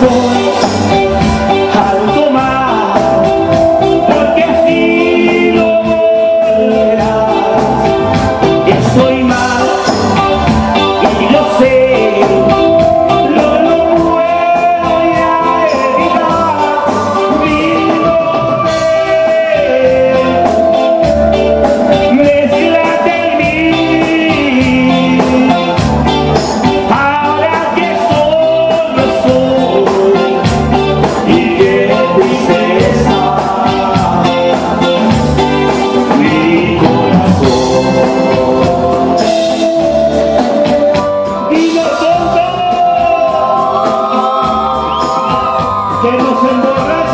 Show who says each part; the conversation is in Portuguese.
Speaker 1: foi embora